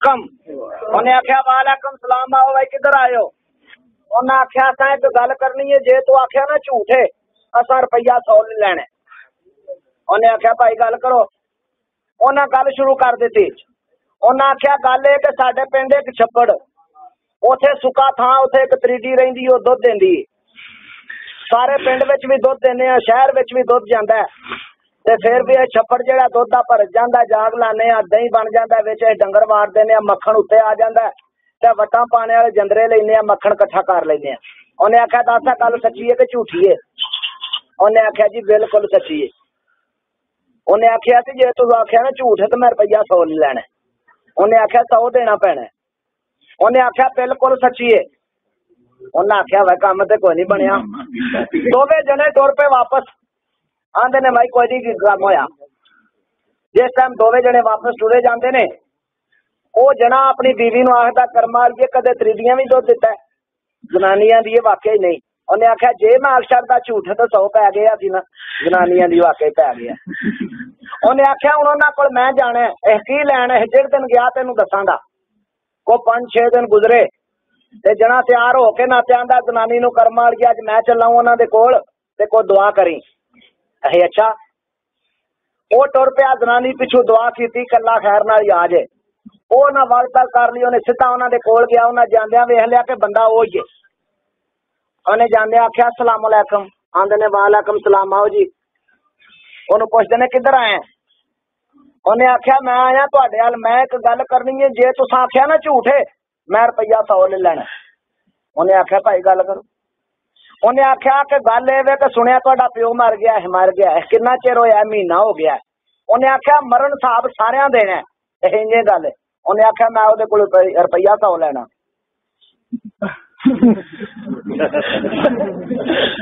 ਕਮ। ਉਹਨੇ ਆਖਿਆ, ਵਾਲੇਕਮ ਸਲਾਮ, ਆਓ ਭਾਈ ਕਿੱਧਰ ਆਇਓ? ਉਹਨੇ ਆਖਿਆ, ਅਸਾਂ ਇੱਕ ਗੱਲ ਕਰਨੀ ਹੈ ਜੇ ਤੂੰ ਆਖਿਆ ਨਾ ਝੂਠੇ, ਅਸਾਂ ਰੁਪਈਆ 100 ਲੈ ਲੈਣਾ। ਹੈ। ਉਹਨੇ ਆਖਿਆ, ਭਾਈ, ਗੱਲ ਕਰੋ। ਉਹਨਾਂ ਗੱਲ ਸ਼ੁਰੂ ਕਰ ਦਿੱਤੀ। ਉਹਨਾਂ ਆਖਿਆ, ਗੱਲ ਇਹ ਕਿ ਸਾਡੇ ਪਿੰਡ ਇੱਕ ਛੱਪੜ, ਉਥੇ ਸੁੱਕਾ ਥਾਂ, ਉਥੇ ਇੱਕ ਤਰੀਡੀ ਰਹਿੰਦੀ, ਉਹ ਦੁੱਧ ਦਿੰਦੀ ਸਾਰੇ ਪਿੰਡ ਵਿੱਚ ਵੀ ਦੁੱਧ ਦਿੰਦੇ ਆ, ਸ਼ਹਿਰ ਵਿੱਚ ਵੀ ਦੁੱਧ ਜਾਂਦਾ ਤੇ ਫਿਰ ਵੀ ਇਹ ਛੱਪੜ ਜਿਹੜਾ ਦੁੱਧ ਦਾ ਭਰ ਜਾਂਦਾ, ਜਾਗ ਲਾਣੇ ਆ ਦਹੀਂ ਬਣ ਜਾਂਦਾ, ਵਿੱਚ ਇਹ ਡੰਗਰ ਮਾਰ ਦਿੰਦੇ ਆ ਮੱਖਣ ਉੱਤੇ ਆ ਜਾਂਦਾ ਤੇ ਵਟਾਂ ਪਾਣੇ ਵਾਲੇ ਜੰਦਰੇ ਲੈਨੇ ਆ ਮੱਖਣ ਇਕੱਠਾ ਕਰ ਲੈਨੇ ਆ ਉਹਨੇ ਆਖਿਆ, ਦੱਸ ਗੱਲ ਸੱਚੀ ਹੈ ਕਿ ਝੂਠੀ ਹੈ? ਉਹਨੇ ਆਖਿਆ, ਜੀ ਬਿਲਕੁਲ ਸੱਚੀ ਹੈ। ਉਹਨੇ ਆਖਿਆ ਤੇ ਜੇ ਤੂੰ ਆਖਿਆ ਨਾ ਝੂਠ ਹੈ ਤੇ ਮੈਂ ਰੁਪਈਆ 100 ਲੈ ਲੈਣਾ। ਉਹਨੇ ਆਖਿਆ 100 ਦੇਣਾ ਪੈਣਾ ਹੈ। ਉਹਨੇ ਆਖਿਆ, ਬਿਲਕੁਲ ਸੱਚੀ ਹੈ। ਉਹਨੇ ਆਖਿਆ, ਵਾ ਕੰਮ ਤੇ ਕੋਈ ਨਹੀਂ ਬਣਿਆ। ਦੋਵੇਂ ਜਣੇ ਤੁਰ ਪਏ ਵਾਪਸ। ਆਂਦੇ ਨੇ ਮਾਈ ਕੋਈ ਨਹੀਂ ਕੰਮ ਹੋਇਆ। ਜਿਸ ਟਾਈਮ ਦੋਵੇਂ ਜਣੇ ਵਾਪਸ ਟੁਰੇ ਜਾਂਦੇ ਨੇ, ਉਹ ਜਣਾ ਆਪਣੀ ਬੀਵੀ ਨੂੰ ਆਖਦਾ, ਕਰਮਾ ਲਈਏ ਕਦੇ ਤਰੀਦੀਆਂ ਵੀ ਦੁੱਧ ਦਿੱਤਾ ਜਨਾਨੀਆਂ ਦੀ ਇਹ ਵਾਕਿਆ ਹੀ ਨਹੀਂ। ਉਹਨੇ ਆਖਿਆ, ਜੇ ਮੈਂ ਅਕਸ਼ਰ ਦਾ ਝੂਠ ਹੈ ਤਾਂ ਸੌ ਪੈ ਗਿਆ ਸੀ ਨਾ, ਜਨਾਨੀਆਂ ਦੀ ਵਾਕਿਆ ਹੀ ਪੈ ਗਿਆ। ਉਹਨੇ ਆਖਿਆ, ਹੁਣ ਉਹਨਾਂ ਕੋਲ ਮੈਂ ਜਾਣਾ ਇਹ ਕੀ ਲੈਣਾ ਇਹ ਜਿਹੜੇ ਦਿਨ ਗਿਆ ਤੈਨੂੰ ਦੱਸਾਂਗਾ। ਕੋ 5-6 ਦਿਨ ਗੁਜ਼ਰੇ ਤੇ ਜਣਾ ਤਿਆਰ ਹੋ ਕੇ ਨਾ ਆਂਦਾ ਜਨਾਨੀ ਨੂੰ ਕਰਮਾ ਲਈਏ ਅੱਜ ਮੈਂ ਚੱਲਾਂ ਉਹਨਾਂ ਦੇ ਕੋਲ ਤੇ ਕੋ ਦੁਆ ਕਰੀ। ਅਹੇ ਅੱਛਾ ਉਹ ਟੁਰ ਪਿਆ ਜਨਾਨੀ ਪਿੱਛੋਂ ਦੁਆ ਕੀਤੀ ਕੱਲਾ ਖੈਰ ਨਾਲ ਹੀ ਆ ਜੇ ਉਹ ਨਾ ਵਲਤਾ ਕਰ ਲਈ ਉਹਨੇ ਸਿੱਧਾ ਉਹਨਾਂ ਦੇ ਕੋਲ ਗਿਆ ਉਹਨਾਂ ਜਾਂਦਿਆਂ ਵੇਖ ਲਿਆ ਕਿ ਬੰਦਾ ਉਹ ਹੀ ਹੈ ਉਹਨੇ ਜਾਂਦਿਆਂ ਆਖਿਆ ਅਸਲਾਮ ਅਲੈਕਮ ਆਂਦੇ ਨੇ ਵਾਲੇਕਮ ਸਲਾਮ ਆਓ ਜੀ ਉਹਨੂੰ ਪੁੱਛਦੇ ਨੇ ਕਿੱਧਰ ਆਏ ਆ? ਉਹਨੇ ਆਖਿਆ ਮੈਂ ਆਇਆ ਤੁਹਾਡੇ ਵੱਲ ਮੈਂ ਇੱਕ ਗੱਲ ਕਰਨੀ ਹੈ ਜੇ ਤੁਸੀਂ ਆਖਿਆ ਨਾ ਝੂਠੇ ਮੈਂ ਰੁਪਈਆ 100 ਲੈ ਲੈਣਾ ਉਹਨੇ ਆਖਿਆ ਭਾਈ ਗੱਲ ਕਰੋ ਉਹਨੇ ਆਖਿਆ ਕਿ ਗੱਲ ਇਹ ਵੇ ਕਿ ਸੁਣਿਆ ਤੁਹਾਡਾ ਪਿਓ ਮਰ ਗਿਆ ਹੈ, ਮਰ ਗਿਆ ਹੈ। ਕਿੰਨਾ ਚਿਰ ਹੋਇਆ, ਮਹੀਨਾ ਹੋ ਗਿਆ ਹੈ। ਉਹਨੇ ਆਖਿਆ, ਮਰਨ ਸਾਹਿਬ ਸਾਰਿਆਂ ਦੇਣਾ ਇਹ ਇੰਜੇ ਗੱਲ ਹੈ। ਉਹਨੇ ਆਖਿਆ, ਮੈਂ ਉਹਦੇ ਕੋਲ ਰੁਪਈਆ ਸੌ ਲੈਣਾ।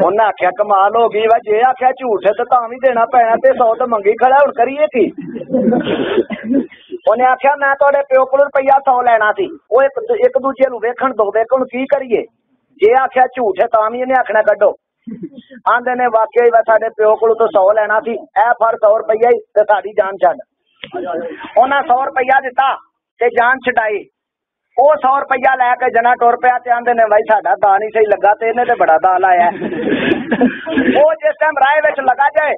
ਉਹਨੇ ਆਖਿਆ, ਕਮਾਲ ਹੋ ਗਈ ਵਾ। ਜੇ ਆਖਿਆ ਝੂਠ ਹੈ ਤਾਂ ਤਾਂ ਵੀ ਦੇਣਾ ਪੈਣਾ ਤੇ 100 ਤਾਂ ਮੰਗੀ ਖੜਾ, ਹੁਣ ਕਰੀਏ ਕੀ? ਉਹਨੇ ਆਖਿਆ, ਮੈਂ ਤੁਹਾਡੇ ਪਿਓ ਕੋਲ ਰੁਪਈਆ 100 ਲੈਣਾ ਸੀ। ਉਹ ਇੱਕ ਇੱਕ ਦੂਜੇ ਨੂੰ ਵੇਖਣ ਦੋ ਵੇਖਣ ਕੀ ਕਰੀਏ। ਜੇ ਆਖਿਆ ਝੂਠ ਹੈ ਤਾਂ ਵੀ ਇਹਨੇ ਆਖਣਾ ਕੱਢੋ। ਆਂਦੇ ਨੇ, ਵਾਕਿਆ ਹੀ ਸਾਡੇ ਪਿਓ ਕੋਲੋਂ ਤੋਂ 100 ਲੈਣਾ ਸੀ, ਇਹ ਫੜ 100 ਰੁਪਈਆ ਹੀ ਤੇ ਸਾਡੀ ਜਾਨ ਛੱਡ। ਉਹਨਾਂ 100 ਰੁਪਈਆ ਦਿੱਤਾ ਤੇ ਜਾਨ ਛਡਾਈ। ਉਹ 100 ਰੁਪਈਆ ਲੈ ਕੇ ਜਨਾ ਟੁਰ ਪਿਆ ਤੇ ਆਂਦੇ ਨੇ, ਬਾਈ, ਸਾਡਾ ਦਾ ਨਹੀਂ ਸਹੀ ਲੱਗਾ ਤੇ ਇਹਨੇ ਤੇ ਬੜਾ ਦਾ ਲਾਇਆ ਉਹ ਜਿਸ ਟਾਈਮ ਰਾਏ ਵਿੱਚ ਲਗਾ ਜਾਏ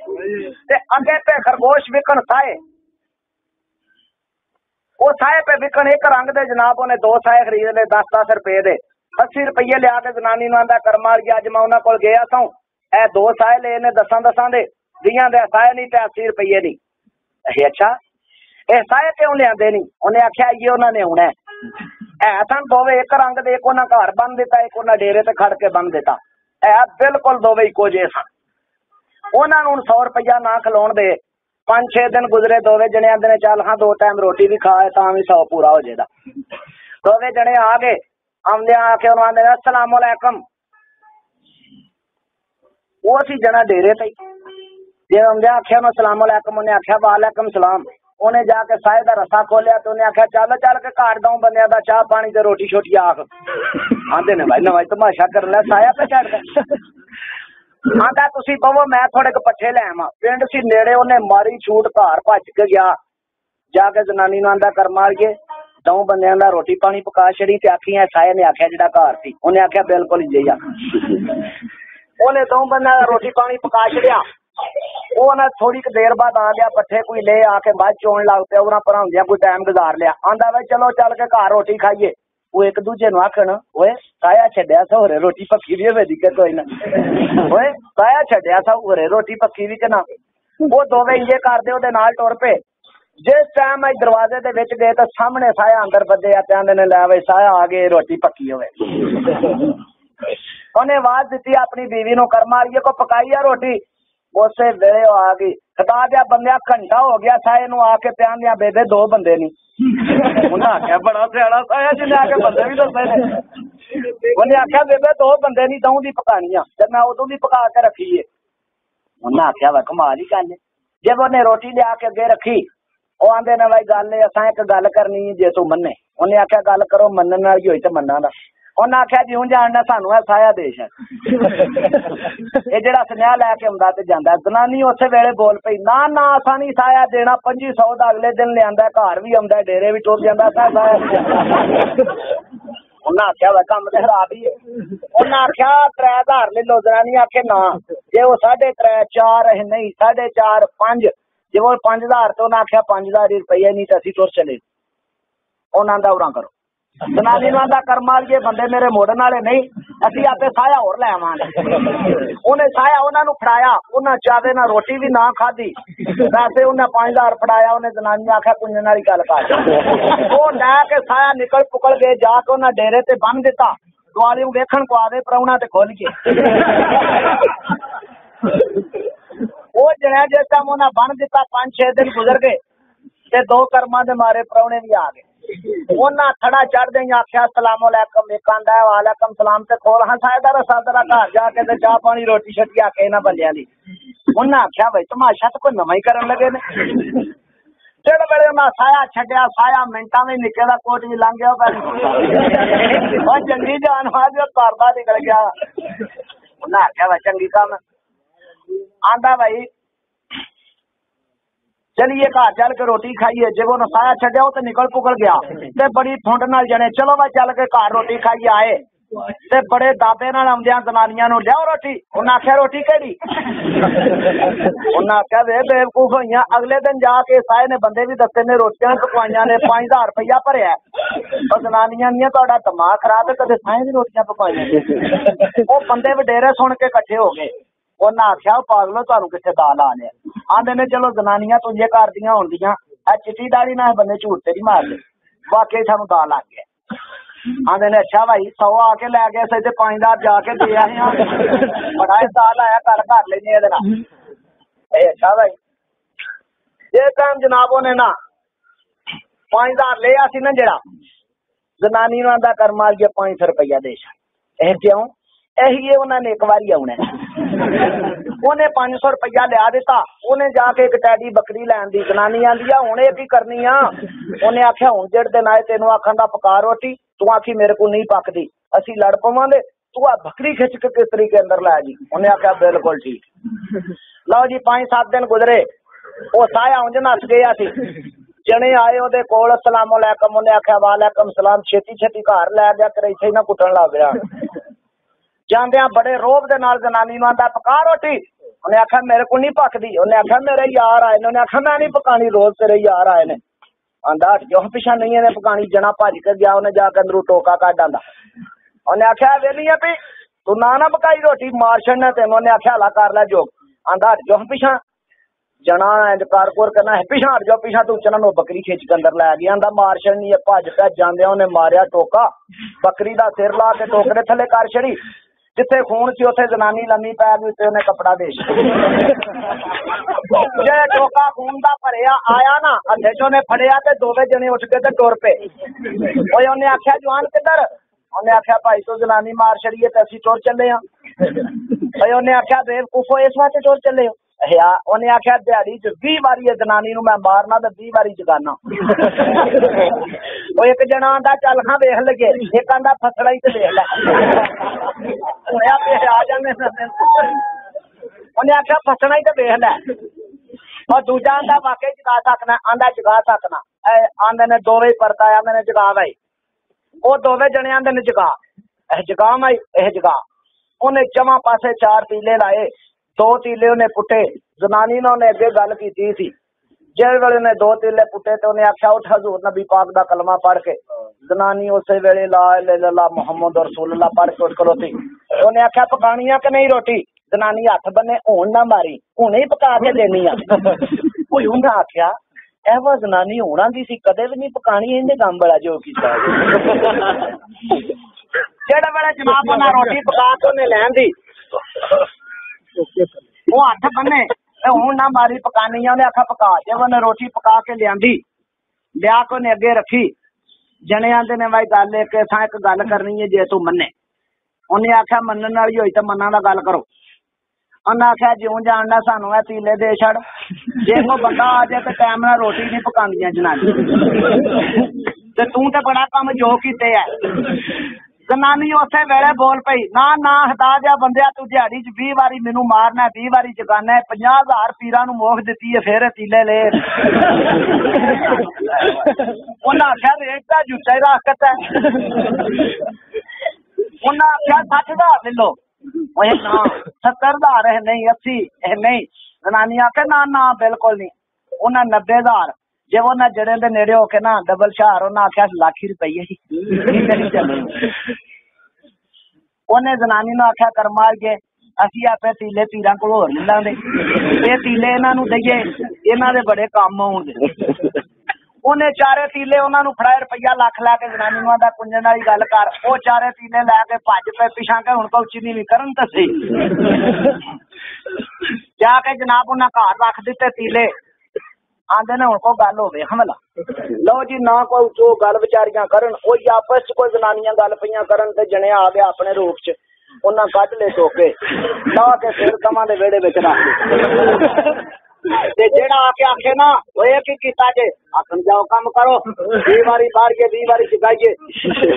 ਤੇ ਅੱਗੇ ਤੇ ਖਰਗੋਸ਼ ਵਿਕਣ ਸਾਏ। ਉਹ ਸਾਏ ਪੇ ਵਿਕਣ ਇੱਕ ਰੰਗ ਦੇ ਜਨਾਬ, ਉਹਨੇ ਦੋ ਸਾਏ ਖਰੀਦ ਲਏ 10-10 ਰੁਪਏ ਦੇ। 80 ਰੁਪਏ ਲਿਆ ਕੇ ਜਨਾਨੀ ਨੂੰ ਆਂਦਾ, ਕਰਮਾ ਗਿਆ ਅੱਜ ਮੈਂ ਉਹਨਾਂ ਕੋਲ ਗਿਆ ਸਾਂ ਇਹ ਦੋ ਸਾਏ ਲਏ ਨੇ ਦਸਾਂ ਦਸਾਂ ਦੇ, ਵੀਹਾਂ ਦੇ ਸਾਏ ਨਹੀਂ ਤੇ 80 ਰੁਪਏ ਦੀ ਇਹ ਅੱਛਾ, ਇਹ ਸਾਏ ਕਿਉਂ ਲਿਆਂਦੇ ਨਹੀਂ? ਉਹਨੇ ਆਖਿਆ, ਇਹ ਉਹਨਾਂ ਨੇ ਆਉਣਾ ਐ ਤਾਂ ਦੋਵੇਂ ਇੱਕ ਰੰਗ ਦੇ, ਇੱਕ ਉਹਨਾਂ ਘਰ ਬੰਨ ਦਿੱਤਾ, ਇੱਕ ਉਹਨਾਂ ਡੇਰੇ ਤੇ ਖੜ ਕੇ ਬੰਨ ਦਿੱਤਾ। ਇਹ ਬਿਲਕੁਲ ਦੋਵੇਂ ਇੱਕੋ ਜਿਹੇ ਸਨ। ਉਹਨਾਂ ਨੂੰ 100 ਰੁਪਇਆ ਨਾ ਖਲੋਣ ਦੇ, ਪੰਜ ਛੇ ਦਿਨ ਗੁਜ਼ਰੇ, ਦੋਵੇਂ ਜਣੇ ਆਂਦੇ ਨੇ ਚੱਲ ਹਾਂ, ਦੋ ਟਾਈਮ ਰੋਟੀ ਵੀ ਖਾਏ ਤਾਂ ਵੀ 100 ਪੂਰਾ ਹੋ ਜਾਏਗਾ ਦੋਵੇਂ ਜਣੇ ਆ ਗਏ ਆਉਂਦਿਆਂ ਆ ਕੇ ਉਹਨੂੰ ਨੇ ਅਸਲਾਮ ਅਲੈਕਮ। ਉਹ ਸੀ ਜਣਾ ਡੇਰੇ ਤੇ ਜੇ ਆਉਂਦਿਆਂ ਆਖਿਆ ਉਹਨੂੰ ਅਸਲਾਮ ਅਲੈਕਮ, ਉਹਨੇ ਆਖਿਆ, ਵਾਲੇਕਮ ਸਲਾਮ। ਉਹਨੇ ਜਾ ਕੇ ਸਾਏ ਦਾ ਰਸਾ ਖੋਲਿਆ ਤੇ ਉਹਨੇ ਆਖਿਆ, ਚੱਲ ਚੱਲ ਕੇ ਘਰ ਦਊਂ ਬੰਦਿਆਂ ਦਾ ਚਾਹ ਪਾਣੀ ਤੇ ਰੋਟੀ ਛੋਟੀ ਆਖ। ਆਂਦੇ ਨੇ, ਭਾਈ, ਨਵਾਂ ਤਮਾਸ਼ਾ ਕਰ ਲੈ ਸਾਇਆ ਤੇ ਛੱਡ ਦੇ। ਆਂਦਾ, ਤੁਸੀਂ ਕਹੋ, ਮੈਂ ਥੋੜੇ ਕੁ ਪੱਠੇ ਲੈ ਆਵਾਂ। ਪਿੰਡ ਸੀ ਨੇੜੇ, ਉਹਨੇ ਮਾਰੀ ਛੂਟ, ਘਾਰ ਭੱਜ ਕੇ ਗਿਆ। ਜਾ ਕੇ ਜਨਾਨੀ ਨੂੰ ਆਂਦਾ ਕਰ ਮਾਰੀਏ ਦੋ ਬੰਦਿਆਂ ਦਾ ਰੋਟੀ ਪਾਣੀ ਪਕਾ ਛੜੀ ਤੇ ਆਖੀਆਂ ਸਾਇਆ ਨੇ ਆਖਿਆ ਜਿਹੜਾ ਘਰ ਸੀ। ਉਹਨੇ ਆਖਿਆ, ਬਿਲਕੁਲ ਜੀ ਆ ਉਹਨੇ ਦੋ ਬੰਦਿਆਂ ਦਾ ਰੋਟੀ ਪਾਣੀ ਪਕਾ ਛੜਿਆ। ਉਹ ਨਾ ਥੋੜੀ ਕੁ ਦੇਰ ਬਾਅਦ ਆ ਗਿਆ, ਪੱਠੇ ਕੋਈ ਲੈ ਆ ਕੇ ਬਾਅਦ ਚੋਣ ਲੱਗ ਪਿਆ, ਉਹਨਾਂ ਪਰ ਹੁੰਦਿਆਂ ਕੋਈ ਟਾਈਮ ਗੁਜ਼ਾਰ ਲਿਆ। ਆਂਦਾ ਵੇ, ਚਲੋ ਚੱਲ ਕੇ ਘਰ ਰੋਟੀ ਖਾਈਏ। ਉਹ ਇੱਕ ਦੂਜੇ ਨੂੰ ਆਖਣ, ਓਏ ਕਾਇਆ ਛੱਡਿਆ ਸਹੁਰੇ ਰੋਟੀ ਪੱਕੀ ਦੀ ਹੋਵੇ ਦੀ ਕਿ ਕੋਈ ਨਾ। ਓਏ ਕਾਇਆ ਛੱਡਿਆ ਸਹੁਰੇ ਰੋਟੀ ਪੱਕੀ ਵੀ ਕਿ ਨਾ। ਉਹ ਦੋਵੇਂ ਇੰਜੇ ਕਰਦੇ, ਉਹਦੇ ਨਾਲ ਟੁਰ ਪਏ। ਜਿਸ ਟਾਈਮ ਅਸੀਂ ਦਰਵਾਜ਼ੇ ਦੇ ਵਿੱਚ ਗਏ ਤਾਂ ਸਾਹਮਣੇ ਸਾਇਆ ਅੰਦਰ ਬੱਦੇ ਆ ਤੇ ਆਂਦੇ ਨੇ ਲੈ ਵੇ ਸਾਇਆ ਆ ਗਏ ਰੋਟੀ ਪੱਕੀ ਹੋਵੇ। ਉਹਨੇ ਆਵਾਜ਼ ਦਿੱਤੀ ਆਪਣੀ ਬੀਵੀ ਨੂੰ ਕਰ ਮਾਰੀਏ ਕੋ ਪਕਾਈ ਆ ਰੋਟੀ। ਉਸੇ ਵੇਲੇ ਉਹ ਆ ਗਈ। ਖਤਾਬ ਆ ਬੰਦਿਆ ਘੰਟਾ ਹੋ ਗਿਆ ਸਾਏ ਨੂੰ ਆ ਕੇ ਪਿਆਨ ਦਿਆਂ ਬੇਬੇ ਦੋ ਬੰਦੇ ਨਹੀਂ ਉਹਨਾਂ ਆਖਿਆ ਬੜਾ ਸਿਆਣਾ ਸਾਇਆ ਜਿਹਨੇ ਆ ਕੇ ਬੰਦੇ ਵੀ ਦੱਸੇ ਨੇ। ਉਹਨੇ ਆਖਿਆ ਬੇਬੇ ਦੋ ਬੰਦੇ ਨਹੀਂ ਦਊਂ ਦੀ ਪਕਾਣੀ ਆ ਤੇ ਮੈਂ ਉਦੋਂ ਦੀ ਪਕਾ ਕੇ ਰੱਖੀ ਏ। ਉਹਨਾਂ ਆਖਿਆ ਵਾ ਕਮਾਲ ਹੀ ਏ। ਜੇ ਉਹਨੇ ਰੋਟੀ ਲਿਆ ਕੇ ਅੱਗੇ ਰੱਖੀ ਉਹ ਆਂਦੇ ਨੇ ਬਾਈ ਗੱਲ ਏ ਅਸਾਂ ਇੱਕ ਗੱਲ ਕਰਨੀ ਜੇ ਤੂੰ ਮੰਨੇ। ਉਹਨੇ ਆਖਿਆ ਗੱਲ ਕਰੋ ਮੰਨਣ ਨਾਲ ਹੀ ਹੋਈ ਤੇ ਮੰਨਾਂ ਦਾ। ਉਹਨਾਂ ਆਖਿਆ ਜਿਉਂ ਜਾਣਦਾ ਸਾਨੂੰ ਇਹ ਸਾਇਆ ਦੇਸ਼ ਹੈ। ਇਹ ਜਿਹੜਾ ਸੁਨੇਹਾ ਲੈ ਕੇ ਆਉਂਦਾ ਤੇ ਜਾਂਦਾ ਜ਼ਨਾਨੀ ਉਸੇ ਵੇਲੇ ਬੋਲ ਪਈ ਨਾ ਨਾ ਅਸਾਂ ਨਹੀਂ ਸਾਇਆ ਦੇਣਾ 2500 ਦਾ ਅਗਲੇ ਦਿਨ ਲਿਆਂਦਾ ਘਰ ਵੀ ਆਉਂਦਾ ਡੇਰੇ ਵੀ ਟੁਰ ਜਾਂਦਾ ਸਾਇਆ। ਉਹਨਾਂ ਆਖਿਆ ਵਾ ਕੰਮ ਤੇ ਖਰਾਬ ਹੀ ਉਹਨਾਂ ਆਖਿਆ 3000 ਲੈ ਲੋ ਜ਼ਨਾਨੀ ਆਖੇ ਨਾ ਜੇ ਉਹ 3.5 4 ਹੈ ਨਹੀਂ 4.5 5 ਜੇ ਉਹ 5000 ਤੋਂ ਉਹਨਾਂ ਆਖਿਆ 5000 ਰੁਪਏ ਨਹੀਂ ਤਾਂ ਅਸੀਂ ਟੁਰ ਚਲੇ। ਉਹਨਾਂ ਦਾ ਉਰਾਂ ਕਰੋ। ਜਨਾਨੀ ਨੂੰ ਦਾ ਕਰਮ ਵਾਲੀਏ ਬੰਦੇ ਮੇਰੇ ਮੋੜਨ ਵਾਲੇ ਨਹੀਂ, ਅਸੀਂ ਆਪੇ ਸਾਇਆ ਹੋਰ ਲੈ ਆਵਾਂਗੇ। ਉਹਨੇ ਸਾਇਆ ਉਹਨਾਂ ਨੂੰ ਫੜਾਇਆ, ਉਹਨਾਂ ਚਾਵੇ ਨਾਲ ਰੋਟੀ ਵੀ ਨਾ ਖਾਧੀ, ਵੈਸੇ ਉਹਨੇ 5000 ਫੜਾਇਆ, ਉਹਨੇ ਜਨਾਨੀ ਨੇ ਆਖਿਆ ਕੁੰਜਣ ਵਾਲੀ ਗੱਲ ਕਰ। ਉਹ ਲੈ ਕੇ ਸਾਇਆ ਨਿਕਲ ਪੁਕਲ ਗਏ, ਜਾ ਕੇ ਉਹਨਾਂ ਡੇਰੇ ਤੇ ਬੰਨ ਦਿੱਤਾ। ਦੁਆਲੇ ਨੂੰ ਵੇਖਣ ਕੋ ਆਵੇ ਪਰਾਉਣਾ ਤੇ ਖੋਲ ਕੇ ਉਹ ਜਿਹੜਾ ਜਿਸ ਟਾਈਮ ਉਹਨਾਂ ਬਣ ਦਿੱਤਾ 5-6 ਦਿਨ ਗੁਜ਼ਰ ਗਏ ਤੇ ਦੋ ਕਰਮਾਂ ਦੇ ਮਾਰੇ ਪਰੌਣੇ ਵੀ ਆ ਗਏ। ਉਹਨਾਂ ਥੜਾ ਚੜਦੇ ਹੀ ਆਖਿਆ, ਸਲਾਮ ਅਲੈਕਮ ਇੱਕ ਵਾਲੇਕਮ ਸਲਾਮ ਤੇ ਖੋਲ, ਹਾਂ ਸਾਇਦਾ ਰਸਾ ਤੇਰਾ ਘਰ ਜਾ ਕੇ ਤੇ ਚਾਹ ਪਾਣੀ, ਰੋਟੀ ਛੱਟੀ ਆ ਕੇ ਇਹਨਾਂ ਬੰਦਿਆਂ ਦੀ। ਉਹਨਾਂ ਆਖਿਆ, ਬਈ ਤਮਾਸ਼ਾ ਤਾਂ ਕੋਈ ਨਵਾਂ ਹੀ ਕਰਨ ਲੱਗੇ ਨੇ। ਜਿਹੜੇ ਵੇਲੇ ਉਹਨਾਂ ਸਾਇਆ ਛੱਡਿਆ, ਸਾਇਆ ਮਿੰਟਾਂ ਵਿੱਚ ਨਿੱਕੇ ਕੋਟ ਵੀ ਲੰਘ ਗਿਆ, ਉਹ ਉਹ ਚੰਗੀ ਜਾਨ ਵਾਜ ਘਰ ਦਾ ਨਿਕਲ ਗਿਆ। ਉਹਨਾਂ ਆਖਿਆ ਵਾ ਚੰਗੀ ਕੰਮ ਆਂਦਾ ਭਾਈ ਚਲਿਏ ਘਰ, ਚੱਲ ਕੇ ਰੋਟੀ ਖਾਈਏ। ਜੇ ਉਹ ਨਸਾਇਆ ਛੱਡਿਆ, ਉਹ ਤੇ ਨਿਕਲ ਪੁਕਲ ਗਿਆ। ਤੇ ਬੜੀ ਫੁੰਡ ਨਾਲ ਜਣੇ, ਚਲੋ ਭਾਈ ਚੱਲ ਕੇ ਘਰ ਰੋਟੀ ਖਾਈਏ, ਆਏ। ਤੇ ਬੜੇ ਦਾਬੇ ਨਾਲ ਆਉਂਦਿਆਂ ਜ਼ਨਾਨੀਆਂ ਨੂੰ ਲਿਆਓ ਰੋਟੀ। ਉਹਨਾਂ ਆਖਿਆ, ਰੋਟੀ ਕਿਹੜੀ? ਉਹਨਾਂ ਆਖਿਆ, ਵੇ ਬੇਵਕੂਫ ਹੋਈਆਂ, ਅਗਲੇ ਦਿਨ ਜਾ ਕੇ ਸਾਏ ਨੇ ਬੰਦੇ ਵੀ ਦੱਸੇ ਨੇ, ਰੋਟੀਆਂ ਪਕਵਾਈਆਂ ਨੇ 5000 ਰੁਪਇਆ ਭਰਿਆ। ਉਹ ਜ਼ਨਾਨੀਆਂ ਦੀਆਂ ਤੁਹਾਡਾ ਦਿਮਾਗ ਖਰਾਬ ਹੈ, ਕਦੇ ਸਾਏ ਦੀ ਰੋਟੀਆਂ ਪਕਵਾਈਆਂ ਉਹ ਬੰਦੇ ਵਡੇਰੇ ਸੁਣ ਕੇ ਇਕੱਠੇ ਹੋ ਗਏ। ਉਹਨਾਂ ਆਖਿਆ, ਉਹ ਪਾਗਲੋ, ਤੁਹਾਨੂੰ ਕਿੱਥੇ ਦਾਲ ਆ? ਆਂਦੇ ਨੇ, ਚਲੋ ਜ਼ਨਾਨੀਆਂ ਤੁਝੇ ਕਰਦੀਆਂ ਹੁੰਦੀਆਂ, ਇਹ ਚਿੱਟੀ ਦਾੜੀ ਨਾਲ ਬੰਦੇ ਝੂਠ ਤੇ ਨਹੀਂ ਮਾਰਦੇ। ਵਾਕਈ ਸਾਨੂੰ ਦਾਲ ਆ ਗਿਆ। ਆਂਦੇ ਨੇ, ਅੱਛਾ ਭਾਈ 100 ਆ ਕੇ ਲੈ ਗਏ ਸੀ ਤੇ 5000 ਜਾ ਕੇ ਦੇ ਆਏ ਆ। ਬੜਾ ਦਾਲ ਆਇਆ, ਘਰ ਘਰ ਲੈਨੇ ਇਹਦੇ ਨਾਲ। ਇਹ ਅੱਛਾ ਭਾਈ। ਇਹ ਕੰਮ ਜਨਾਬ ਉਹਨੇ ਨਾ 5000 ਲਿਆ ਸੀ ਨਾ ਜਿਹੜਾ, ਜ਼ਨਾਨੀ ਨੂੰ ਆਂਦਾ ਕਰ ਮਾਰ ਗਿਆ 500 ਰੁਪਇਆ ਦੇ ਛੱਡ। ਇਹ ਕਿਉਂ? ਇਹੀ ਉਹਨਾਂ ਨੇ ਇੱਕ ਵਾਰੀ ਆਉਣਾ। ਹੈ। ਉਹਨੇ 500 ਰੁਪਇਆ ਲਿਆ ਦਿੱਤਾ। ਉਹਨੇ ਜਾ ਕੇ ਇੱਕ ਟੈਡੀ ਬੱਕਰੀ ਲੈਣ ਦੀ ਜਨਾਨੀ ਆਂਦੀ ਆ, ਹੁਣ ਇਹ ਕੀ ਕਰਨੀ ਆ? ਉਹਨੇ ਆਖਿਆ, ਹੁਣ ਜਿਹੜੇ ਦਿਨ ਆਏ ਤੈਨੂੰ ਆਖਣ ਦਾ ਪਕਾ ਰੋਟੀ, ਤੂੰ ਆਖੀ ਮੇਰੇ ਕੋਲ ਨਹੀਂ ਪੱਕਦੀ। ਅਸੀਂ ਲੜ ਪਵਾਂਗੇ। ਤੂੰ ਆ ਬੱਕਰੀ ਖਿੱਚ ਕੇ ਕਿਸ ਤਰੀਕੇ ਅੰਦਰ ਲੈ ਜੀ? ਉਹਨੇ ਆਖਿਆ, ਬਿਲਕੁਲ ਠੀਕ। ਲਓ ਜੀ 5-7 ਦਿਨ ਗੁਜ਼ਰੇ। ਉਹ ਸਾਇਆ ਉਂਝ ਨੱਸ ਗਿਆ ਸੀ। ਜਣੇ ਆਏ ਉਹਦੇ ਕੋਲ ਅਸਲਾਮ ਅਲੈਕਮ ਉਹਨੇ ਆਖਿਆ, ਵਾਲੇਕਮ ਸਲਾਮ। ਛੇਤੀ ਛੇਤੀ ਘਰ ਲੈ ਗਿਆ ਕਰੇ ਇੱਥੇ ਨਾ ਕੁੱਟਣ ਲੱਗ ਗਿਆ ਜਾਂਦਿਆਂ ਬੜੇ ਰੋਬ ਦੇ ਨਾਲ ਜਨਾਨੀ ਨੂੰ ਆਂਦਾ, ਪਕਾ ਰੋਟੀ। ਉਹਨੇ ਆਖਿਆ, ਮੇਰੇ ਕੋਲ ਨਹੀਂ ਪੱਕਦੀ। ਉਹਨੇ ਆਖਿਆ, ਮੇਰੇ ਯਾਰ ਆਏ ਨੇ। ਉਹਨੇ ਆਖਿਆ, ਮੈਂ ਨਹੀਂ ਪਕਾਣੀ, ਰੋਜ਼ ਤੇਰੇ ਯਾਰ ਆਏ ਨੇ। ਆਂਦਾ, ਜੋ ਪਿਛਾ ਨਹੀਂ ਇਹਨੇ ਪਕਾਣੀ, ਜਣਾ ਭੱਜ ਕੇ ਗਿਆ, ਉਹਨੇ ਜਾ ਕੇ ਅੰਦਰੋਂ ਟੋਕਾ ਕੱਢ ਆਂਦਾ। ਉਹਨੇ ਆਖਿਆ ਵੇਲੀ ਆ ਵੀ ਤੂੰ ਨਾ ਨਾ ਪਕਾਈ ਰੋਟੀ, ਮਾਰ ਛੱਡਣਾ ਤੈਨੂੰ। ਉਹਨੇ ਆਖਿਆ ਲਾ ਕਰ ਲੈ ਜੋਗ। ਆਂਦਾ, ਜੋ ਪਿਛਾ ਜਣਾ ਇੰਜ ਕਰ ਕਰਨਾ ਹੈ ਪਿਛਾਂ ਹਟ ਜਾ, ਪਿਛਾਂ ਤੂੰ ਚਨਾ ਨੂੰ ਬੱਕਰੀ ਖਿੱਚ ਕੇ ਅੰਦਰ ਲੈ ਗਿਆ ਆਂਦਾ, ਮਾਰ ਛੜਨੀ ਭੱਜ ਕੇ ਜਾਂਦਿਆਂ ਉਹਨੇ ਮਾਰਿਆ ਟੋਕਾ। ਬੱਕਰੀ ਦਾ ਸਿਰ ਲਾ ਕੇ ਟੋਕਰੇ ਥੱਲੇ ਕਰ ਛੜੀ ਜਿੱਥੇ ਖੂਨ ਸੀ, ਉੱਥੇ ਜਨਾਨੀ ਲੰਮੀ ਪੈ ਗਈ ਤੇ ਉਹਨੇ ਕੱਪੜਾ ਦੇ ਛੱਡਿਆ ਜੇ ਟੋਕਾ ਖੂਨ ਦਾ ਭਰਿਆ ਆਇਆ ਨਾ, ਅੱਧੇ ਚੋਂ ਨੇ ਫੜਿਆ ਤੇ ਦੋਵੇਂ ਜਣੇ ਉੱਠ ਕੇ ਤੇ ਟੁਰ ਪਏ। ਓਏ, ਉਹਨੇ ਆਖਿਆ, ਜਵਾਨ ਕਿੱਧਰ? ਉਹਨੇ ਆਖਿਆ, ਭਾਈ ਤੂੰ ਜਨਾਨੀ ਮਾਰ ਛੜੀਏ ਤੇ ਅਸੀਂ ਟੁਰ ਚੱਲੇ ਆ। ਓਏ, ਉਹਨੇ ਆਖਿਆ ਬੇਵਕੂਫੋ ਇਸ ਵਾਸਤੇ ਟੁਰ ਚੱਲੇ ਹੋ ਹਿਆ ਉਹਨੇ ਆਖਿਆ, ਦਿਹਾੜੀ ਚ 20 ਵਾਰੀ ਇਹ ਜਨਾਨੀ ਨੂੰ ਮੈਂ ਮਾਰਨਾ ਤੇ 20 ਵਾਰੀ ਜਗਾਨਾ। ਉਹ ਇੱਕ ਜਣਾ ਆਂਦਾ, ਚੱਲ ਹਾਂ ਵੇਖ ਲਈਏ। ਇੱਕ ਆਂਦਾ ਫਸੜਾ ਹੀ ਤੇ ਵੇਖ ਲੈ। ਹੋਇਆ ਤੇ ਆ ਜਾਂਦੇ ਨੇ। ਉਹਨੇ ਆਖਿਆ, ਫਸਣਾ ਹੀ ਤੇ ਵੇਖ ਲੈ। ਉਹ ਦੂਜਾ ਆਂਦਾ, ਵਾਕਈ ਜਗਾ ਸਕਣਾ ਆਂਦਾ, ਜਗਾ ਸਕਣਾ ਆਂਦੇ ਨੇ, ਦੋਵੇਂ ਪਰਤਾ ਆਂਦੇ ਨੇ, ਜਗਾ ਭਾਈ ਉਹ ਦੋਵੇਂ ਜਣੇ ਆਂਦੇ ਨੇ, ਜਗਾ। ਇਹ ਜਗਾ ਮਾਈ, ਇਹ ਜਗਾ। ਉਹਨੇ ਚਵਾਂ ਪਾਸੇ ਚਾਰ ਪੀਲੇ ਲਾਏ। ਦੋ ਤੀਲੇ ਉਹਨੇ ਪੁੱਟੇ। ਜ਼ਨਾਨੀ ਨਾਲ ਉਹਨੇ ਅੱਗੇ ਗੱਲ ਕੀਤੀ ਸੀ। ਜਿਸ ਵੇਲੇ ਨੇ ਦੋ ਤਿੱਲੇ ਪੁੱਟੇ ਤੇ ਉਹਨੇ ਆਖਿਆ, ਉਠ ਹਜ਼ੂਰ ਨਬੀ ਪਾਕ ਦਾ ਕਲਮਾ ਪੜ ਕੇ। ਜਨਾਨੀ ਉਸੇ ਵੇਲੇ ਲਾ ਇਲਾਹਾ ਮੁਹੰਮਦ ਰਸੂਲullah ਪੜ ਕੇ ਉੱਠ ਖਲੋਤੀ ਉਹਨੇ ਆਖਿਆ ਪਕਾਣੀਆਂ ਕਿ ਨਹੀਂ ਰੋਟੀ? ਜਨਾਨੀ ਹੱਥ ਬੰਨੇ, ਹੁਣ ਨਾ ਮਾਰੀ, ਹੁਣੇ ਪਕਾ ਕੇ ਦੇਣੀ ਆ। ਕੋਈ ਉਹਨਾਂ ਆਖਿਆ ਇਹ ਵਾ ਜਨਾਨੀ ਹੋਣਾ ਦੀ ਸੀ, ਕਦੇ ਵੀ ਨਹੀਂ ਪਕਾਣੀ, ਇਹਨੇ ਕੰਮ ਬੜਾ ਜੋ ਕੀਤਾ ਜਿਹੜਾ ਬੜਾ ਜਨਾਬ ਉਹਨਾਂ ਰੋਟੀ ਪਕਾ ਕੇ ਉਹਨੇ ਲੈਣ ਦੀ, ਉਹ ਹੱਥ ਬੰਨੇ ਤੇ ਹੁਣ ਨਾ ਮਾਰੀ ਪਕਾਨੀ ਆ ਉਹਨੇ ਆਖਾ ਪਕਾ ਜੇ ਉਹਨੇ ਰੋਟੀ ਪਕਾ ਕੇ ਲਿਆਂਦੀ। ਲਿਆ ਕੇ ਉਹਨੇ ਅੱਗੇ ਰੱਖੀ। ਜਣਿਆਂ ਦੇ ਨੇ ਵਾਈ ਗੱਲ ਇੱਕ ਥਾਂ ਇੱਕ ਗੱਲ ਕਰਨੀ ਹੈ ਜੇ ਤੂੰ ਮੰਨੇ। ਉਹਨੇ ਆਖਿਆ, ਮੰਨਣ ਵਾਲੀ ਹੋਈ ਤਾਂ ਮੰਨਾਂ ਦਾ ਗੱਲ ਕਰੋ। ਉਹਨੇ ਆਖਿਆ, ਜਿਉਂ ਜਾਣਦਾ ਸਾਨੂੰ ਇਹ ਤੀਲੇ ਦੇ ਛੜ ਜੇ ਕੋ ਬੰਦਾ ਆ ਜਾਏ ਤੇ ਟਾਈਮ ਨਾਲ ਰੋਟੀ ਨਹੀਂ ਪਕਾਉਂਦੀਆਂ ਜਨਾਨੀ ਤੇ ਤੂੰ ਤੇ ਬੜਾ ਕੰਮ ਜੋ ਕੀਤੇ ਆ। ਜਨਾਨੀ ਉਸੇ ਵੇਲੇ ਬੋਲ ਪਈ, ਨਾ ਨਾ ਹਟਾ ਜਾ ਬੰਦਿਆ, ਤੂੰ ਦਿਹਾੜੀ 'ਚ 20 ਵਾਰੀ ਮੈਨੂੰ ਮਾਰਨਾ 20 ਵਾਰੀ ਜਗਾਨਾ 50000 ਪੀਰਾਂ ਨੂੰ ਮੋਖ ਦਿੱਤੀ ਏ, ਫੇਰ ਤੀਲੇ ਲੈ ਉਹਨਾਂ ਆਖਿਆ ਰੇਟ ਤਾਂ ਜੁੱਤਾ ਹੀ ਰੱਖਤ ਹੈ ਉਹਨਾਂ ਆਖਿਆ 60000 ਲੈ ਲਓ। ਓਏ ਨਾ 70000 ਹੈ ਨਹੀਂ 80 ਇਹ ਨਹੀਂ। ਜਨਾਨੀ ਆਖੇ, ਨਾ ਨਾ, ਬਿਲਕੁਲ ਨਹੀਂ। ਉਹਨਾਂ 90000 ਜੇ ਉਹਨਾਂ ਜੜੇ ਦੇ ਨੇੜੇ ਹੋ ਕੇ ਨਾ ਡਬਲ ਸ਼ਹਾਰ, ਉਹਨਾਂ ਆਖਿਆ ਲੱਖ ਰੁਪਈਏ ਉਹਨੇ ਜਨਾਨੀ ਨੂੰ ਆਖਿਆ ਕਰਮਾਲ ਜੇ ਅਸੀਂ ਆਪੇ ਤੀਲੇ ਪੀਰਾਂ ਕੋਲ ਹੋਰ ਲੈ ਲਾਂਗੇ ਇਹ ਤੀਲੇ ਇਹਨਾਂ ਨੂੰ ਦਈਏ, ਇਹਨਾਂ ਦੇ ਬੜੇ ਕੰਮ ਆਉਣਗੇ। ਉਹਨੇ ਚਾਰੇ ਤੀਲੇ ਉਹਨਾਂ ਨੂੰ ਫੜਾਏ, ਰੁਪਈਆ ਲੱਖ ਲੈ ਕੇ ਜਨਾਨੀ ਨੂੰ ਆਂਦਾ ਕੁੰਜਣ ਵਾਲੀ ਗੱਲ ਕਰ। ਉਹ ਚਾਰੇ ਤੀਲੇ ਲੈ ਕੇ ਭੱਜ ਪਏ ਪਿਛਾਂ ਕੇ, ਹੁਣ ਕੋ ਚੀਨੀ ਨਹੀਂ ਕਰਨ ਤਾਂ ਸਹੀ ਜਾ ਕੇ ਜਨਾਬ ਉਹਨਾਂ ਘਰ ਰੱਖ ਦਿੱਤੇ ਤੀਲੇ। ਆਂਦੇ ਨੇ ਹੁਣ ਕੋ ਗੱਲ ਹੋਵੇ ਹਮਲਾ ਲਓ ਜੀ ਨਾ ਕੋਈ ਜੋ ਗੱਲ ਵਿਚਾਰੀਆਂ ਕਰਨ ਉਹ ਆਪਸ ਚ ਕੋਈ ਜਨਾਨੀਆਂ ਗੱਲ ਪਈਆਂ ਕਰਨ ਤੇ ਜਣਿਆ ਆ ਗਿਆ ਆਪਣੇ ਰੂਪ ਚ। ਉਹਨਾਂ ਕੱਢ ਲੈ ਟੋਕੇ ਲਾ ਕੇ ਫਿਰ ਕਮਾਂ ਦੇ ਵਿਹੜੇ ਵਿੱਚ ਰੱਖ। ਤੇ ਜਿਹੜਾ ਆ ਕੇ ਆਖੇ ਨਾ ਓਏ ਕੀ ਕੀਤਾ ਜੇ? ਆਖਣ ਜਾਓ ਕੰਮ ਕਰੋ। 20 ਵਾਰੀ ਬਾਹਰੀਏ 20 ਵਾਰੀ ਚਗਾਈਏ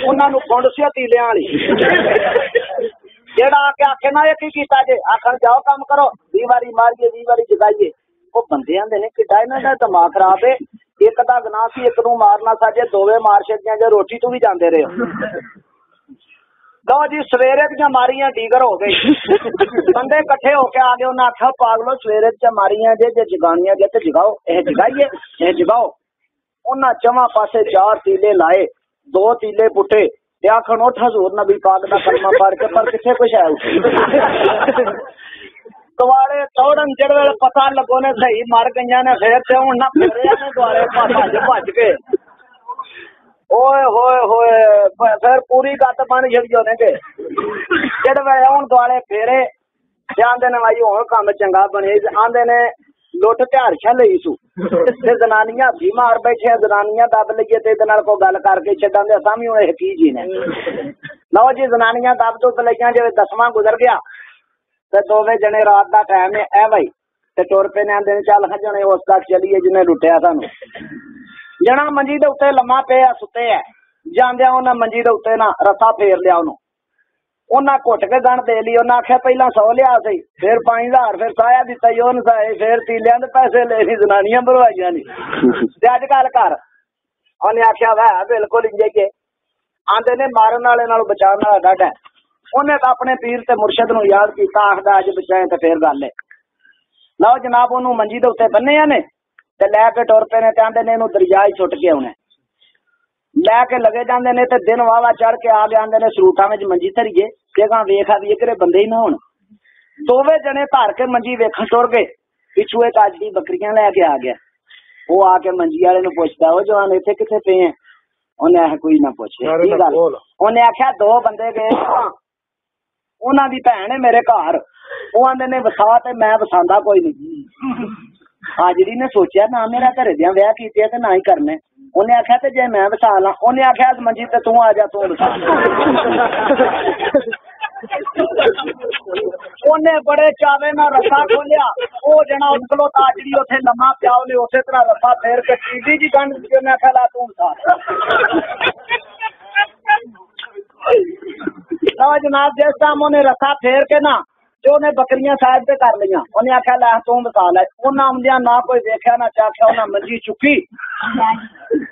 ਉਹਨਾਂ ਨੂੰ ਫੁੰਡ ਸੀ ਤੀਲਿਆਂ ਵਾਲੀ। ਜਿਹੜਾ ਆ ਕੇ ਆਖੇ ਨਾ ਇਹ ਕੀ ਕੀਤਾ ਜੇ? ਆਖਣ ਜਾਓ ਕੰਮ ਕਰੋ। 20 ਵਾਰੀ ਮਾਰੀਏ 20 ਵਾਰੀ ਚਗਾਈਏ ਉਹ ਬੰਦੇ ਆਂਦੇ ਨੇ ਕਿੱਡਾ ਇਹਨਾਂ ਦਾ ਦਿਮਾਗ ਖਰਾਬ ਏ। ਇੱਕ ਦਾ ਗਨਾਹ ਸੀ, ਇੱਕ ਨੂੰ ਮਾਰਨਾ ਸਾਜੇ ਦੋਵੇਂ ਮਾਰ ਛੱਡੀਆਂ ਜੇ ਰੋਟੀ ਤੋਂ ਵੀ ਜਾਂਦੇ ਰਹੇ ਲਓ ਜੀ, ਸਵੇਰੇ ਦੀਆਂ ਮਾਰੀਆਂ ਡੀਗਰ ਹੋ ਗਈ ਬੰਦੇ ਇਕੱਠੇ ਹੋ ਕੇ ਆ ਗਏ, ਉਹਨਾਂ ਆਖਿਆ, ਪਾਗਲੋ, ਸਵੇਰੇ ਦੀਆਂ ਮਾਰੀਆਂ ਜੇ ਜੇ ਜਗਾਣੀਆਂ ਜੇ, ਤੇ ਜਗਾਓ, ਇਹ ਜਗਾਈਏ, ਇਹ ਜਗਾਓ। ਉਹਨਾਂ ਚਵਾਂ ਪਾਸੇ ਚਾਰ ਤੀਲੇ ਲਾਏ, ਦੋ ਤੀਲੇ ਪੁੱਟੇ, ਤੇ ਆਖਣ, ਉੱਠ ਹਜ਼ੂਰ ਨਬੀ ਪਾਕ ਦਾ ਕਲਮਾ ਪੜ ਕੇ, ਪਰ ਕਿੱਥੇ ਕੁਛ ਹੈ ਉੱਥੇ ਜਿਹੜੇ ਵੇਲੇ ਪਤਾ ਲੱਗੋ ਨੇ ਸਹੀ, ਮਰ ਗਈਆਂ ਨੇ ਫੇਰ ਤੇ ਹੁਣ ਨਾ ਫੇਰਿਆ ਨੇ ਦੁਆਰੇ ਭੱਜ ਭੱਜ ਕੇ। ਓਏ, ਹੋਏ ਹੋਏ ਬ- ਫਿਰ ਪੂਰੀ ਗੱਤ ਬਣ ਛੜੀ ਉਹਨੇ ਕੇ ਜਿਹੜੇ ਵੇਲੇ ਹੁਣ ਦੁਆਲੇ ਫੇਰੇ, ਤੇ ਆਂਦੇ ਨੇ ਭਾਈ ਹੁਣ ਕੰਮ ਚੰਗਾ ਬਣੇ, ਆਂਦੇ ਨੇ ਲੁੱਟ ਧਿਆਰ ਛਾ ਲਈ ਸੂ ਤੇ ਜਨਾਨੀਆਂ ਵੀ ਮਾਰ ਬੈਠੇ ਜਨਾਨੀਆਂ ਦੱਬ ਲਈਏ ਤੇ ਇਹਦੇ ਨਾਲ ਕੋਈ ਗੱਲ ਕਰਕੇ ਛੱਡਾਂ ਦੇ ਅਸਾਂ ਹਕੀ ਜੀ ਨੇ। ਲਓ ਜੀ, ਜਨਾਨੀਆਂ ਦੱਬ ਤੋਂ ਲਈਆਂ ਜਿਵੇਂ ਦਸਵਾਂ ਗੁਜ਼ਰ ਗਿਆ ਤੇ ਦੋਵੇਂ ਜਣੇ ਰਾਤ ਦਾ ਟਾਈਮ ਹੈ, ਐ ਭਾਈ ਤੇ ਤੁਰ ਪਏ ਨੇ ਆਂਦੇ ਨੇ, ਚੱਲ ਹਜਣੇ ਉਸ ਤੱਕ ਚਲੀਏ ਜਿਹਨੇ ਲੁੱਟਿਆ ਸਾਨੂੰ। ਜਣਾ ਮੰਜੀ ਦੇ ਉੱਤੇ ਲੰਮਾ ਪਿਆ, ਸੁੱਤੇ ਐ। ਜਾਂਦਿਆਂ ਉਹਨਾਂ ਮੰਜੀ ਦੇ ਉੱਤੇ ਨਾ ਰੱਸਾ ਫੇਰ ਲਿਆ ਉਹਨੂੰ। ਉਹਨਾਂ ਘੁੱਟ ਕੇ ਗਣ ਦੇ ਲਈ, ਉਹਨਾਂ ਆਖਿਆ ਪਹਿਲਾਂ ਸੌ ਲਿਆ ਸੀ, ਫਿਰ 5000 ਫਿਰ ਸਾਇਆ ਦਿੱਤਾ ਹੀ ਉਹਨ ਸਾਏ, ਫਿਰ ਤੀਲਿਆਂ ਦੇ ਪੈਸੇ ਲੈ ਲਈ ਜਨਾਨੀਆਂ ਭਰਵਾਈਆਂ ਨਹੀਂ ਤੇ ਅੱਜ ਕੱਲ ਘਰ। ਉਹਨੇ ਆਖਿਆ ਵਾ ਬਿਲਕੁਲ ਇੰਜੇ ਕੇ। ਆਂਦੇ ਨੇ, ਮਾਰਨ ਵਾਲੇ ਨਾਲ ਬਚਾਉਣ ਵਾਲਾ ਡਾਢਾ ਉਹਨੇ ਤਾਂ ਆਪਣੇ ਪੀਰ ਤੇ ਮੁਰਸ਼ਿਦ ਨੂੰ ਯਾਦ ਕੀਤਾ ਆਖਦਾ ਅੱਜ ਬਚਾਏ ਤੇ ਫੇਰ ਗੱਲ ਹੈ ਲਓ ਜਨਾਬ ਉਹਨੂੰ ਮੰਜੀ ਦੇ ਉੱਤੇ ਬੰਨਿਆ ਨੇ ਤੇ ਲੈ ਕੇ ਟੁਰ ਪਏ ਨੇ ਤੇ ਆਂਦੇ ਨੇ ਇਹਨੂੰ ਦਰਿਆ 'ਚ ਛੁੱਟ ਕੇ ਆਉਣਾ ਹੈ। ਲੈ ਕੇ ਲਗੇ ਜਾਂਦੇ ਨੇ ਤੇ ਦਿਨ ਵਾਵਾ ਚੜ ਕੇ ਆ ਜਾਂਦੇ ਨੇ ਸਰੂਟਾਂ ਵਿੱਚ ਮੰਜੀ ਧਰੀਏ ਤੇ ਕਾਂ ਵੇਖਾ ਵੀ ਕਿਰੇ ਬੰਦੇ ਹੀ ਨਾ ਹੋਣ। ਦੋਵੇਂ ਜਣੇ ਧਰ ਕੇ ਮੰਜੀ ਵੇਖਣ ਟੁਰ ਗਏ ਪਿਛੂ ਇੱਕ ਅੱਜ ਦੀ ਬੱਕਰੀਆਂ ਲੈ ਕੇ ਆ ਗਿਆ। ਉਹ ਆ ਕੇ ਮੰਜੀ ਵਾਲੇ ਨੂੰ ਪੁੱਛਦਾ ਉਹ ਜਵਾਨ ਇੱਥੇ ਕਿੱਥੇ ਪਏ ਆ ਉਹਨੇ ਆਖ ਕੋਈ ਨਾ ਪੁੱਛੇ। ਕੀ ਗੱਲ। ਉਹਨੇ ਆਖਿਆ ਦੋ ਬੰਦੇ ਗਏ। ਆ। ਉਹਨਾਂ ਦੀ ਭੈਣ ਹੈ ਮੇਰੇ ਘਰ। ਉਹ ਆਂਦੇ ਨੇ, ਵਸਾ ਤੇ ਮੈਂ ਵਸਾਂਦਾ, ਕੋਈ ਨਹੀਂ ਹਾਜਰੀ ਨੇ ਸੋਚਿਆ, ਨਾ ਮੇਰਾ ਘਰੇ ਦਿਆਂ ਵਿਆਹ ਕੀਤੇ ਤੇ ਨਾ ਹੀ ਕਰਨੇ। ਉਹਨੇ ਆਖਿਆ, ਤੇ ਜੇ ਮੈਂ ਵਸਾ ਲਾਂ। ਉਹਨੇ ਆਖਿਆ ਅੱਜ ਤੇ ਤੂੰ ਆ ਜਾ, ਤੂੰ ਵਸਾ ਉਹਨੇ ਬੜੇ ਚਾਵੇ ਨਾਲ ਰੱਸਾ ਖੋਲਿਆ ਉਹ ਜਣਾ ਉਸਕਲੋ ਤਾਜੜੀ ਉੱਥੇ ਲੰਮਾ ਪਿਆ, ਉਹਨੇ ਉਸੇ ਤਰ੍ਹਾਂ ਰੱਸਾ ਫੇਰ ਕੇ ਟੀਡੀ ਜੀ ਗੰਢ ਦਿੱਤੀ। ਉਹਨੇ ਆਖਿਆ, ਲਾ ਤੂੰ ਵਸਾ ਲਓ ਜਨਾਬ ਜਿਸ ਟਾਈਮ ਉਹਨੇ ਰੱਸਾ ਫੇਰ ਕੇ ਨਾ, ਤੇ ਉਹਨੇ ਬੱਕਰੀਆਂ ਸਾਹਿਬ ਤੇ ਕਰ ਲਈਆਂ। ਉਹਨੇ ਆਖਿਆ, ਲੈ, ਤੂੰ ਵਸਾ ਲੈ ਉਹਨਾਂ ਆਉਂਦਿਆਂ ਨਾ ਕੋਈ ਵੇਖਿਆ, ਨਾ ਚਾਖਿਆ, ਉਹਨਾਂ ਮੰਜੀ ਚੁੱਕੀ।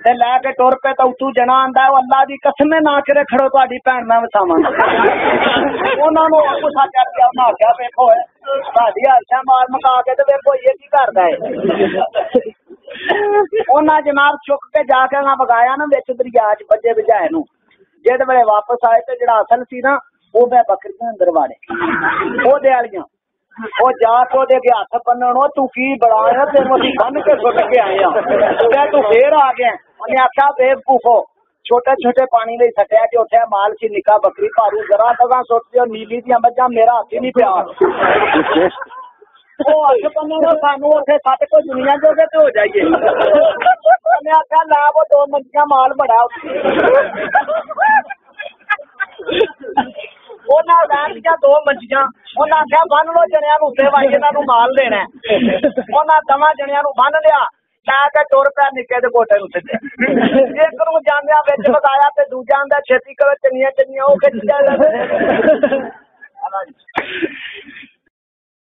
ਤੇ ਲੈ ਕੇ ਟੁਰ ਪਏ ਤਾਂ ਉਤੂ ਜਣਾ ਆਂਦਾ, ਉਹ ਅੱਲਾ ਦੀ ਕਸਮ ਨਾ ਕਰੇ ਖੜੋ ਤੁਹਾਡੀ ਭੈਣ, ਮੈਂ ਵਸਾਵਾਂ। ਉਹਨਾਂ ਨੂੰ ਗੁੱਸਾ ਚੜ ਗਿਆ ਉਹਨਾਂ ਆਖਿਆ, ਵੇਖੋ ਇਹ, ਸਾਡੀ ਹਰਸ਼ਾ ਮਾਰ ਮਕਾ ਕੇ ਤੇ ਵੇਖੋ ਇਹ ਕੀ ਕਰਦਾ ਏ ਉਹਨਾਂ ਜਨਾਬ ਚੁੱਕ ਕੇ ਜਾ ਕੇ ਨਾ ਵਗਾਇਆ ਨਾ ਵਿੱਚ ਦਰਿਆ 'ਚ ਵੱਜੇ ਵਜਾਏ ਨੂੰ। ਜਿਹੜੇ ਵੇਲੇ ਵਾਪਸ ਆਏ ਤੇ ਜਿਹੜਾ ਅਸਲ ਸੀ ਨਾ, ਉਹ ਮੈਂ ਬੱਕਰੀਆਂ ਅੰਦਰ ਵਾੜੇ। ਉਹਦੇ ਵਾਲੀਆਂ। ਉਹ ਜਾ ਕੇ ਉਹਦੇ ਅੱਗੇ ਹੱਥ ਬੰਨਣ ਉਹ ਤੂੰ ਕੀ ਬੜਾਇਆ ਤੈਨੂੰ ਅਸੀਂ ਬੰਨ ਕੇ ਸੁੱਟ ਕੇ ਆਏ ਆ ਤੇ ਤੂੰ ਫੇਰ ਆ ਗਿਆ। ਉਹਨੇ ਆਖਿਆ, ਬੇਵਕੂਫੋ ਛੋਟੇ ਛੋਟੇ ਪਾਣੀ ਲਈ ਸੱਟਿਆ ਤੇ ਉੱਥੇ ਮਾਲ ਸੀ, ਨਿੱਕਾ ਬੱਕਰੀ। ਭਾਰੂ, ਜਰਾ ਤਗਾ ਸੁੱਟ ਦਿਓ, ਨੀਲੀ ਦੀਆਂ ਮੱਝਾਂ, ਮੇਰਾ ਹੱਥ ਹੀ ਨਹੀਂ ਪਿਆ। ਉਹ ਹੱਥ ਬੰਨਣ ਸਾਨੂੰ ਉੱਥੇ ਸੱਟ ਕੋ ਦੁਨੀਆ ਜੋਗੇ ਤੇ ਹੋ ਜਾਈਏ। ਉਹਨੇ ਆਖਿਆ, ਲਾ ਉਹ ਦੋ ਮੱਝਾਂ ਮਾਲ ਬੜਾ ਉਹਨਾਂ ਲੈਣ ਦੋ ਮੰਜੀਆਂ ਉਹਨਾਂ ਆਖਿਆ, ਬੰਨ ਲੋ ਜਣਿਆਂ ਨੂੰ ਉੱਤੇ ਵਾਈ ਇਹਨਾਂ ਨੂੰ ਮਾਲ ਦੇਣਾ ਹੈ। ਉਹਨਾਂ ਦਵਾਂ ਜਣਿਆਂ ਨੂੰ ਬੰਨ ਲਿਆ, ਲਾ ਕੇ ਤੁਰ ਪਿਆ ਨਿੱਕੇ ਦੇ ਕੋਟੇ ਨੂੰ ਸਿੱਧੇ ਇੱਕ ਨੂੰ ਜਾਂਦਿਆਂ ਵਿੱਚ ਵਗਾਇਆ ਤੇ ਦੂਜਾ ਆਂਦਾ, ਛੇਤੀ ਕਰੋ ਚੰਗੀਆਂ ਚੰਗੀਆਂ ਉਹ ਖਿੱਚ ਜਾਂਦਾ